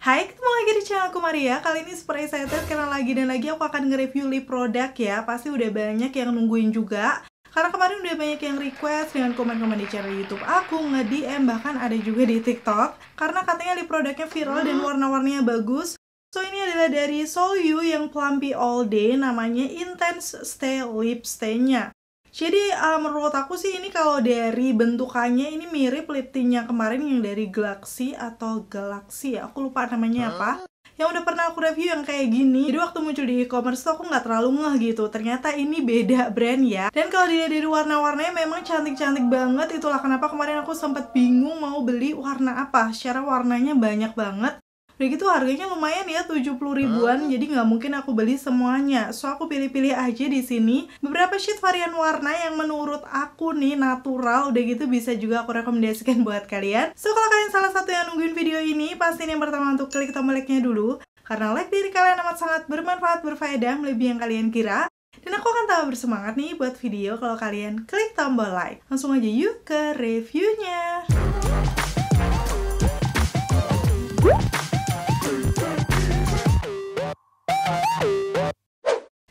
Hai, ketemu lagi di channel aku Maria. Kali ini super excited karena lagi dan lagi aku akan nge-review lip produk ya. Pasti udah banyak yang nungguin juga. Karena kemarin udah banyak yang request dengan komen-komen di channel youtube aku Nge-DM bahkan ada juga di tiktok. Karena katanya lip produknya viral dan warna-warninya bagus. So ini adalah dari You yang Plumpy All Day Namanya Intense Stay Lip Stay-nya jadi uh, menurut aku sih ini kalau dari bentukannya ini mirip lip tintnya kemarin yang dari Galaxy atau Galaxy ya. Aku lupa namanya apa. Yang udah pernah aku review yang kayak gini. Jadi waktu muncul di e-commerce tuh aku nggak terlalu ngeh gitu. Ternyata ini beda brand ya. Dan kalau dilihat dari warna-warnanya memang cantik-cantik banget. Itulah kenapa kemarin aku sempat bingung mau beli warna apa. Secara warnanya banyak banget. Udah gitu harganya lumayan ya 70 ribuan jadi nggak mungkin aku beli semuanya. So aku pilih-pilih aja di sini beberapa sheet varian warna yang menurut aku nih natural udah gitu bisa juga aku rekomendasikan buat kalian. So kalau kalian salah satu yang nungguin video ini pastiin yang pertama untuk klik tombol like-nya dulu karena like dari kalian amat sangat bermanfaat berfaedah melebihi yang kalian kira. Dan aku akan tambah bersemangat nih buat video kalau kalian klik tombol like. Langsung aja yuk ke reviewnya.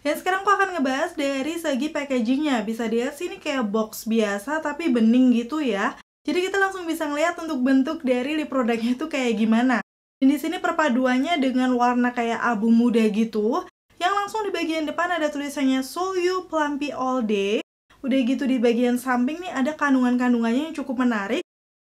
Dan sekarang aku akan ngebahas dari segi packagingnya. Bisa dilihat sini kayak box biasa tapi bening gitu ya. Jadi kita langsung bisa ngeliat untuk bentuk dari lip produknya itu kayak gimana. Dan di sini perpaduannya dengan warna kayak abu muda gitu. Yang langsung di bagian depan ada tulisannya Soul You Plumpy All Day. Udah gitu di bagian samping nih ada kandungan-kandungannya yang cukup menarik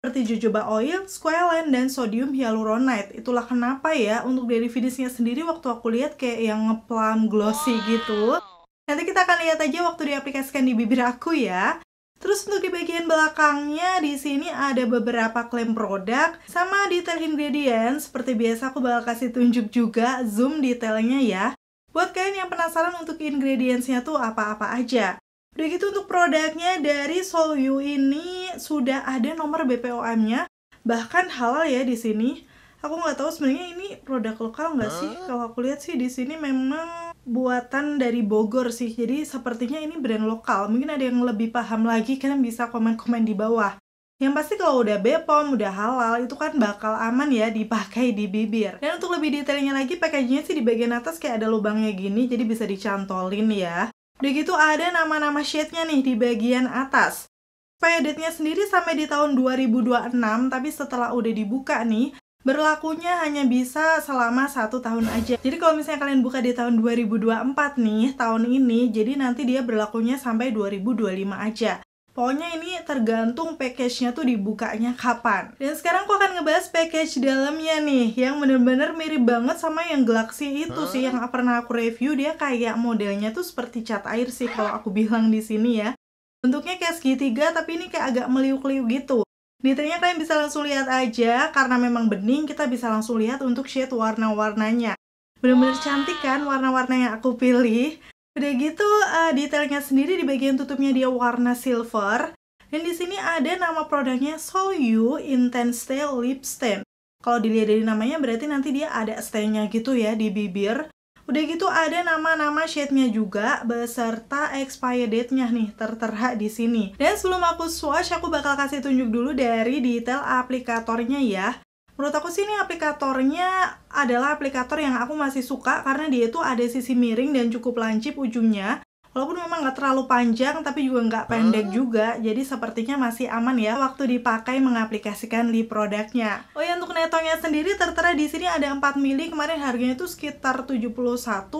seperti jojoba oil, squalene, dan sodium hyaluronate. Itulah kenapa ya untuk dari finishnya sendiri waktu aku lihat kayak yang ngeplam glossy gitu. Nanti kita akan lihat aja waktu diaplikasikan di bibir aku ya. Terus untuk di bagian belakangnya di sini ada beberapa klaim produk sama detail ingredients. Seperti biasa aku bakal kasih tunjuk juga zoom detailnya ya. Buat kalian yang penasaran untuk ingredientsnya tuh apa-apa aja. Udah gitu untuk produknya dari Solyu ini sudah ada nomor BPOM-nya, bahkan halal ya di sini. Aku nggak tahu sebenarnya ini produk lokal nggak sih? Kalau aku lihat sih di sini memang buatan dari Bogor sih. Jadi sepertinya ini brand lokal. Mungkin ada yang lebih paham lagi, kalian bisa komen-komen di bawah. Yang pasti kalau udah BPOM, udah halal, itu kan bakal aman ya dipakai di bibir. Dan untuk lebih detailnya lagi, packagingnya sih di bagian atas kayak ada lubangnya gini, jadi bisa dicantolin ya. Udah gitu ada nama-nama shade-nya nih di bagian atas. Supaya date-nya sendiri sampai di tahun 2026, tapi setelah udah dibuka nih, berlakunya hanya bisa selama satu tahun aja. Jadi kalau misalnya kalian buka di tahun 2024 nih, tahun ini, jadi nanti dia berlakunya sampai 2025 aja. Pokoknya ini tergantung package-nya tuh dibukanya kapan. Dan sekarang aku akan ngebahas package dalamnya nih, yang bener-bener mirip banget sama yang Galaxy itu sih, yang pernah aku review. Dia kayak modelnya tuh seperti cat air sih kalau aku bilang di sini ya. Bentuknya kayak segitiga, tapi ini kayak agak meliuk-liuk gitu. Detailnya kalian bisa langsung lihat aja, karena memang bening, kita bisa langsung lihat untuk shade warna-warnanya. Bener-bener cantik kan warna-warna yang aku pilih. Udah gitu uh, detailnya sendiri di bagian tutupnya dia warna silver. Dan di sini ada nama produknya You Intense Stay Lip Stain. Kalau dilihat dari namanya berarti nanti dia ada stain-nya gitu ya di bibir. Udah gitu ada nama-nama shade-nya juga beserta expired date-nya nih tertera di sini. Dan sebelum aku swatch, aku bakal kasih tunjuk dulu dari detail aplikatornya ya. Menurut aku sih ini aplikatornya adalah aplikator yang aku masih suka karena dia itu ada sisi miring dan cukup lancip ujungnya. Walaupun memang nggak terlalu panjang tapi juga nggak pendek juga, jadi sepertinya masih aman ya waktu dipakai mengaplikasikan di produknya. Oh ya untuk netonya sendiri tertera di sini ada 4 mili, kemarin harganya itu sekitar 71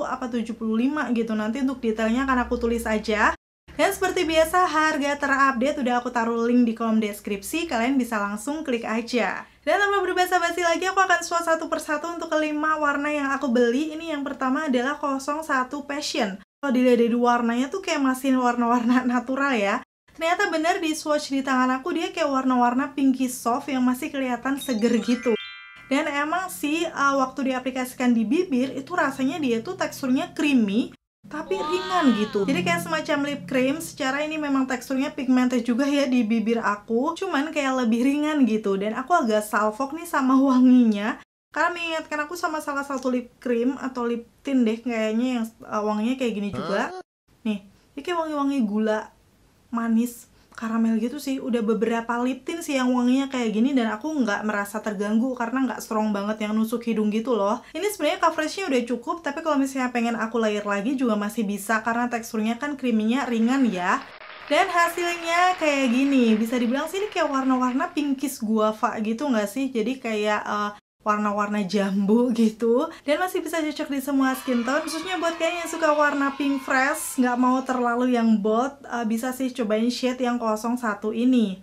apa 75 gitu. Nanti untuk detailnya akan aku tulis aja. Dan seperti biasa harga terupdate udah aku taruh link di kolom deskripsi, kalian bisa langsung klik aja. Dan tanpa berbahasa basi lagi, aku akan swatch satu persatu untuk kelima warna yang aku beli. Ini yang pertama adalah 01 Passion. Kalau dilihat dari warnanya tuh kayak masih warna-warna natural ya. Ternyata bener di swatch di tangan aku dia kayak warna-warna pinky soft yang masih kelihatan seger gitu. Dan emang sih uh, waktu diaplikasikan di bibir itu rasanya dia tuh teksturnya creamy tapi ringan gitu. Jadi kayak semacam lip cream secara ini memang teksturnya pigmented juga ya di bibir aku. Cuman kayak lebih ringan gitu. Dan aku agak salfok nih sama wanginya. Karena mengingatkan aku sama salah satu lip cream atau lip tint deh kayaknya yang uh, wanginya kayak gini juga. Nih ini kayak wangi-wangi gula manis karamel gitu sih. Udah beberapa lip tint sih yang wanginya kayak gini dan aku nggak merasa terganggu karena nggak strong banget yang nusuk hidung gitu loh. Ini sebenarnya coveragenya udah cukup tapi kalau misalnya pengen aku layer lagi juga masih bisa karena teksturnya kan creaminya ringan ya. Dan hasilnya kayak gini. Bisa dibilang sih ini kayak warna-warna pinkish guava gitu nggak sih? Jadi kayak uh, warna-warna jambu gitu dan masih bisa cocok di semua skin tone khususnya buat kalian yang suka warna pink fresh nggak mau terlalu yang bold uh, bisa sih cobain shade yang 01 ini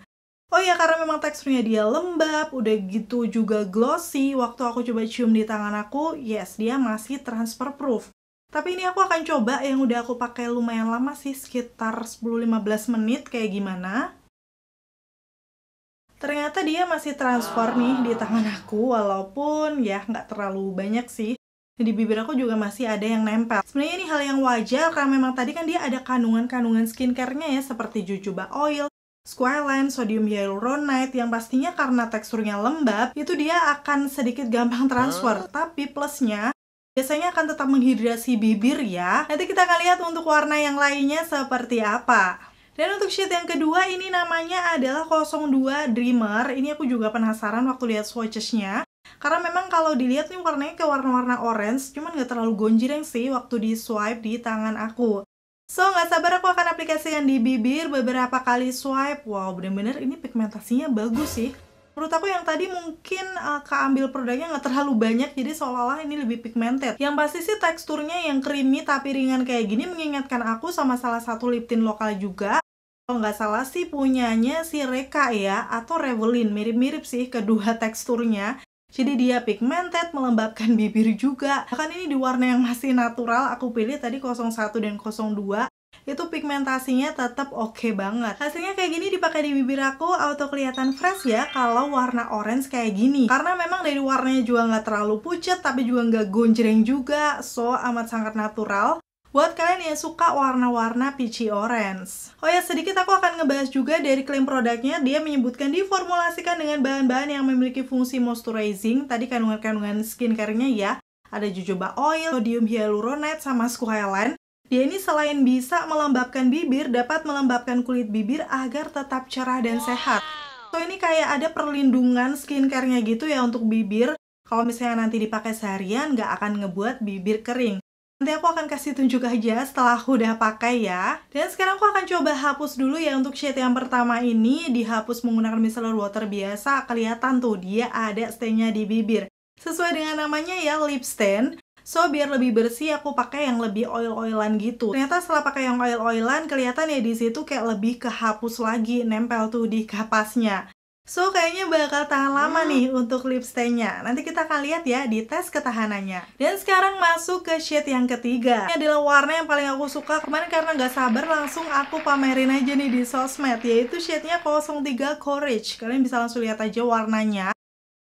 Oh ya karena memang teksturnya dia lembab, udah gitu juga glossy, waktu aku coba cium di tangan aku, yes dia masih transfer proof. Tapi ini aku akan coba yang udah aku pakai lumayan lama sih, sekitar 10-15 menit kayak gimana. Ternyata dia masih transfer nih di tangan aku, walaupun ya nggak terlalu banyak sih. Di bibir aku juga masih ada yang nempel. Sebenarnya ini hal yang wajar karena memang tadi kan dia ada kandungan-kandungan skincare-nya ya seperti jojoba oil, squalane, sodium hyaluronate yang pastinya karena teksturnya lembab itu dia akan sedikit gampang transfer. Tapi plusnya biasanya akan tetap menghidrasi bibir ya. Nanti kita akan lihat untuk warna yang lainnya seperti apa. Dan untuk shade yang kedua ini namanya adalah 02 Dreamer. Ini aku juga penasaran waktu lihat swatchesnya. Karena memang kalau dilihat nih warnanya ke warna-warna orange, cuman nggak terlalu gonjreng sih waktu di swipe di tangan aku. So, nggak sabar aku akan aplikasikan di bibir beberapa kali swipe. Wow, bener-bener ini pigmentasinya bagus sih. Menurut aku yang tadi mungkin uh, keambil produknya nggak terlalu banyak, jadi seolah-olah ini lebih pigmented. Yang pasti sih teksturnya yang creamy tapi ringan kayak gini mengingatkan aku sama salah satu lip tint lokal juga kalau nggak salah sih punyanya si Reka ya atau Revelin. Mirip-mirip sih kedua teksturnya. Jadi dia pigmented, melembabkan bibir juga. Bahkan ini di warna yang masih natural, aku pilih tadi 01 dan 02 itu pigmentasinya tetap oke okay banget. Hasilnya kayak gini dipakai di bibir aku auto kelihatan fresh ya kalau warna orange kayak gini. Karena memang dari warnanya juga nggak terlalu pucat tapi juga nggak gonjreng juga. So amat sangat natural buat kalian yang suka warna-warna peachy orange. Oh ya, sedikit aku akan ngebahas juga dari klaim produknya. Dia menyebutkan diformulasikan dengan bahan-bahan yang memiliki fungsi moisturizing. Tadi kandungan-kandungan skincare-nya ya. Ada jojoba oil, sodium hyaluronate, sama squalane. Dia ini selain bisa melembabkan bibir, dapat melembabkan kulit bibir agar tetap cerah dan sehat. So ini kayak ada perlindungan skincare-nya gitu ya untuk bibir. Kalau misalnya nanti dipakai seharian, nggak akan ngebuat bibir kering. Nanti aku akan kasih tunjuk aja setelah udah pakai ya. Dan sekarang aku akan coba hapus dulu ya untuk shade yang pertama ini. Dihapus menggunakan micellar water biasa, kelihatan tuh dia ada stainnya di bibir. Sesuai dengan namanya ya, lip stain. So, biar lebih bersih, aku pakai yang lebih oil-oilan gitu. Ternyata setelah pakai yang oil-oilan, kelihatan ya di situ kayak lebih kehapus lagi, nempel tuh di kapasnya. So, kayaknya bakal tahan lama nih untuk lip. Nanti kita akan lihat ya di tes ketahanannya. Dan sekarang masuk ke shade yang ketiga. Ini adalah warna yang paling aku suka. Kemarin karena nggak sabar langsung aku pamerin aja nih di sosmed. Yaitu shade-nya 03 Courage. Kalian bisa langsung lihat aja warnanya.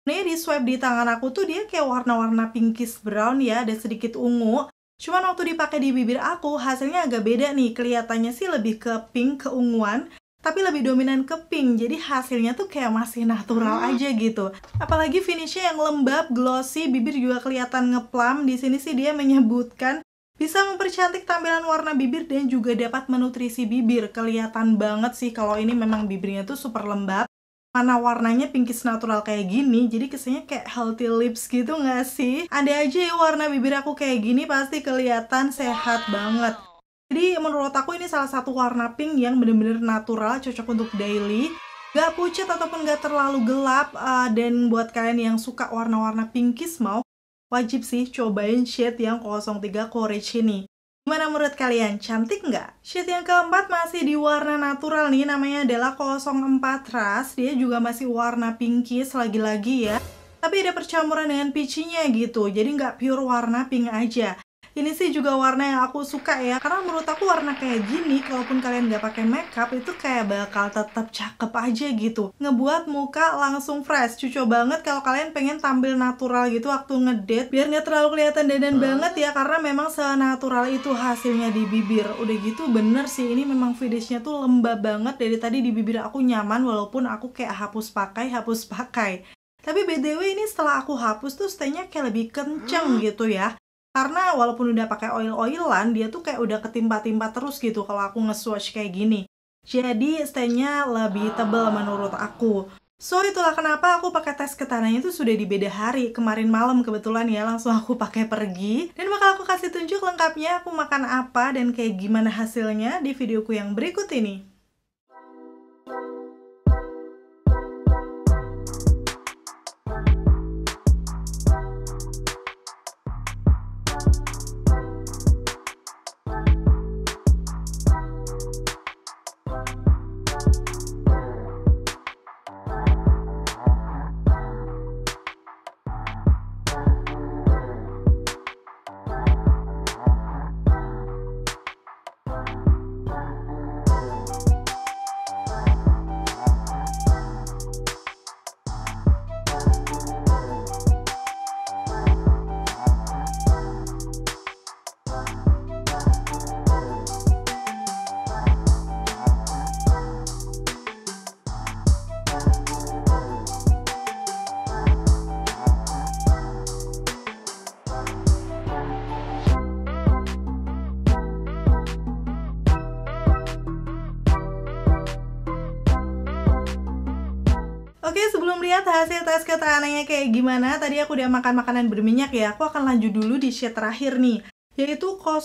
Nih di swipe di tangan aku tuh dia kayak warna-warna pinkish brown ya, ada sedikit ungu. Cuman waktu dipakai di bibir aku, hasilnya agak beda nih. Kelihatannya sih lebih ke pink, keunguan tapi lebih dominan ke pink jadi hasilnya tuh kayak masih natural hmm. aja gitu. Apalagi finishnya yang lembab glossy bibir juga kelihatan ngeplam. Di sini sih dia menyebutkan bisa mempercantik tampilan warna bibir dan juga dapat menutrisi bibir. Kelihatan banget sih kalau ini memang bibirnya tuh super lembab. Mana warnanya pinkish natural kayak gini jadi kesannya kayak healthy lips gitu nggak sih? Ada aja ya warna bibir aku kayak gini pasti kelihatan sehat banget jadi menurut aku ini salah satu warna pink yang bener-bener natural, cocok untuk daily. Gak pucat ataupun gak terlalu gelap. Uh, dan buat kalian yang suka warna-warna pinkish mau, wajib sih cobain shade yang 03 Courage ini. Gimana menurut kalian? Cantik nggak? Shade yang keempat masih di warna natural nih, namanya adalah 04 Rust. Dia juga masih warna pinkish lagi-lagi ya. Tapi ada percampuran dengan peachy-nya gitu, jadi nggak pure warna pink aja ini sih juga warna yang aku suka ya karena menurut aku warna kayak gini kalaupun kalian nggak pakai makeup itu kayak bakal tetap cakep aja gitu. Ngebuat muka langsung fresh. Cucu banget kalau kalian pengen tampil natural gitu waktu ngedate biar nggak terlalu kelihatan dandan banget ya karena memang senatural itu hasilnya di bibir. Udah gitu bener sih ini memang finishnya tuh lembab banget. Dari tadi di bibir aku nyaman walaupun aku kayak hapus pakai hapus pakai. Tapi BTW ini setelah aku hapus tuh staynya kayak lebih kenceng gitu ya karena walaupun udah pakai oil-oilan dia tuh kayak udah ketimpa-timpa terus gitu kalau aku nge-swatch kayak gini. Jadi stay-nya lebih tebal menurut aku. So itulah kenapa aku pakai tes ketahanannya itu sudah di beda hari. Kemarin malam kebetulan ya langsung aku pakai pergi. Dan bakal aku kasih tunjuk lengkapnya aku makan apa dan kayak gimana hasilnya di videoku yang berikut ini Oke, sebelum lihat hasil tes ketahanannya kayak gimana, tadi aku udah makan makanan berminyak ya. Aku akan lanjut dulu di shade terakhir nih, yaitu 06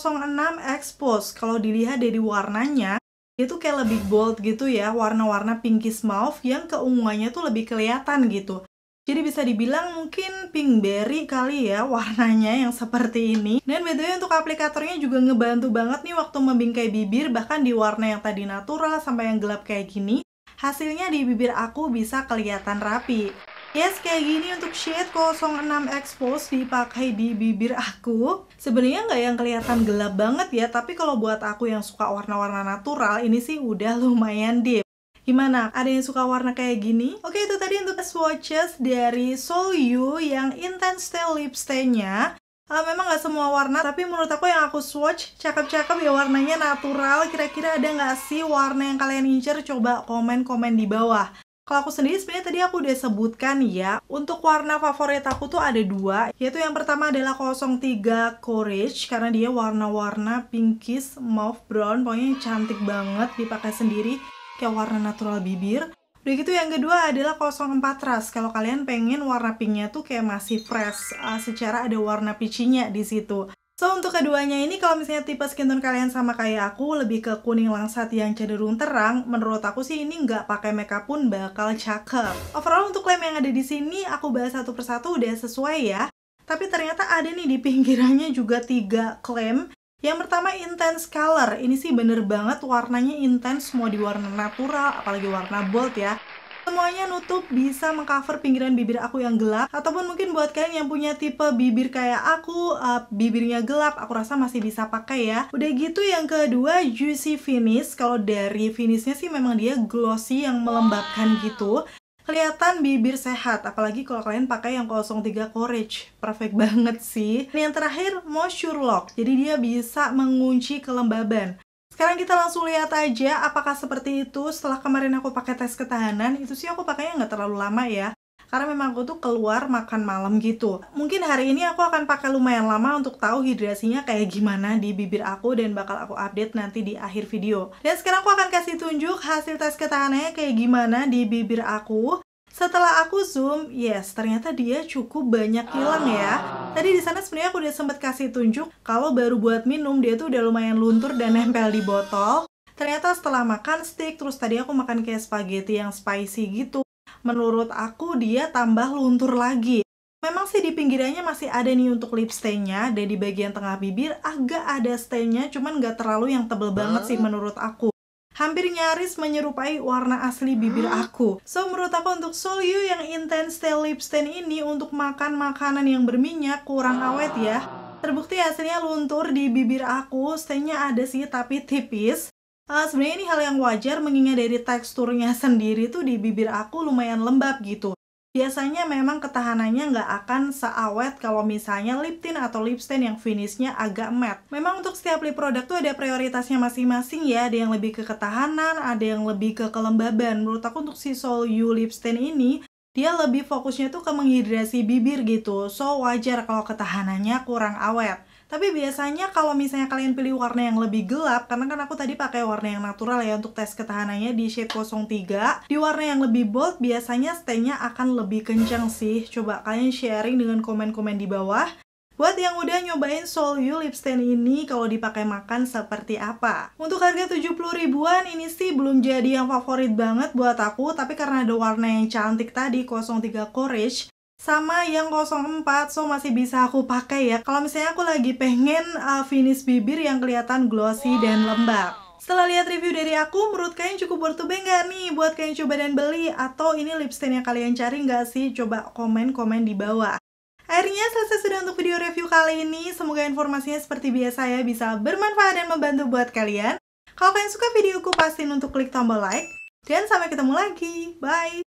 Expose. Kalau dilihat dari warnanya, itu kayak lebih bold gitu ya, warna-warna pinkish mauve yang keunguannya tuh lebih kelihatan gitu. Jadi bisa dibilang mungkin pink berry kali ya warnanya yang seperti ini. Dan btw untuk aplikatornya juga ngebantu banget nih waktu membingkai bibir bahkan di warna yang tadi natural sampai yang gelap kayak gini hasilnya di bibir aku bisa kelihatan rapi. Yes, kayak gini untuk shade 06 Expose dipakai di bibir aku. Sebenarnya nggak yang kelihatan gelap banget ya, tapi kalau buat aku yang suka warna-warna natural, ini sih udah lumayan deep. Gimana? Ada yang suka warna kayak gini? Oke, itu tadi untuk swatches dari Soul You yang Intense Stay Lip Stay-nya uh, memang gak semua warna tapi menurut aku yang aku swatch cakep-cakep ya warnanya natural. Kira-kira ada nggak sih warna yang kalian incer? Coba komen-komen di bawah. Kalau aku sendiri sebenarnya tadi aku udah sebutkan ya, untuk warna favorit aku tuh ada dua, yaitu yang pertama adalah 03 Courage karena dia warna-warna pinkish mauve brown, pokoknya cantik banget dipakai sendiri. Kayak warna natural bibir. Udah gitu yang kedua adalah 04 Trust. Kalau kalian pengen warna pinknya tuh kayak masih fresh, uh, secara ada warna peachy-nya di situ. So untuk keduanya ini kalau misalnya tipe skin tone kalian sama kayak aku lebih ke kuning langsat yang cenderung terang, menurut aku sih ini nggak pakai makeup pun bakal cakep. Overall untuk klaim yang ada di sini aku bahas satu persatu udah sesuai ya. Tapi ternyata ada nih di pinggirannya juga tiga klaim yang pertama intense color. Ini sih bener banget warnanya intense mau di warna natural apalagi warna bold ya. Semuanya nutup bisa mengcover pinggiran bibir aku yang gelap ataupun mungkin buat kalian yang punya tipe bibir kayak aku uh, bibirnya gelap aku rasa masih bisa pakai ya. Udah gitu yang kedua juicy finish. Kalau dari finishnya sih memang dia glossy yang melembabkan gitu kelihatan bibir sehat apalagi kalau kalian pakai yang 03 courage. Perfect banget sih. Dan yang terakhir moisture lock. Jadi dia bisa mengunci kelembaban. Sekarang kita langsung lihat aja apakah seperti itu. Setelah kemarin aku pakai tes ketahanan itu sih aku pakainya nggak terlalu lama ya karena memang aku tuh keluar makan malam gitu. Mungkin hari ini aku akan pakai lumayan lama untuk tahu hidrasinya kayak gimana di bibir aku dan bakal aku update nanti di akhir video. Dan sekarang aku akan kasih tunjuk hasil tes ketahanannya kayak gimana di bibir aku. Setelah aku zoom, yes, ternyata dia cukup banyak hilang ya. Tadi di sana sebenarnya aku udah sempet kasih tunjuk kalau baru buat minum dia tuh udah lumayan luntur dan nempel di botol. Ternyata setelah makan stick, terus tadi aku makan kayak spaghetti yang spicy gitu menurut aku dia tambah luntur lagi. Memang sih di pinggirannya masih ada nih untuk lip stain-nya dan di bagian tengah bibir agak ada stain-nya cuman nggak terlalu yang tebel banget sih menurut aku. Hampir nyaris menyerupai warna asli bibir aku. So menurut aku untuk Soul You yang Intense Stay Lip Stain ini untuk makan makanan yang berminyak kurang awet ya. Terbukti hasilnya luntur di bibir aku, stainnya ada sih tapi tipis. Uh, sebenarnya ini hal yang wajar mengingat dari teksturnya sendiri tuh di bibir aku lumayan lembab gitu. Biasanya memang ketahanannya nggak akan seawet kalau misalnya lip tint atau lip stain yang finishnya agak matte. Memang untuk setiap lip produk tuh ada prioritasnya masing-masing ya. Ada yang lebih ke ketahanan, ada yang lebih ke kelembaban. Menurut aku untuk si Soul You lip stain ini, dia lebih fokusnya tuh ke menghidrasi bibir gitu. So wajar kalau ketahanannya kurang awet. Tapi biasanya kalau misalnya kalian pilih warna yang lebih gelap, karena kan aku tadi pakai warna yang natural ya untuk tes ketahanannya di shade 03. Di warna yang lebih bold biasanya stay-nya akan lebih kencang sih. Coba kalian sharing dengan komen-komen di bawah. Buat yang udah nyobain Soul You lip stain ini kalau dipakai makan seperti apa? Untuk harga 70 ribuan ini sih belum jadi yang favorit banget buat aku, tapi karena ada warna yang cantik tadi 03 Courage, sama yang 04 so masih bisa aku pakai ya kalau misalnya aku lagi pengen uh, finish bibir yang kelihatan glossy dan lembab setelah lihat review dari aku, menurut kalian cukup worth nggak nih buat kalian coba dan beli? Atau ini lip stain yang kalian cari nggak sih? Coba komen-komen di bawah. Akhirnya selesai sudah untuk video review kali ini. Semoga informasinya seperti biasa ya bisa bermanfaat dan membantu buat kalian. Kalau kalian suka videoku, pastiin untuk klik tombol like. Dan sampai ketemu lagi. Bye!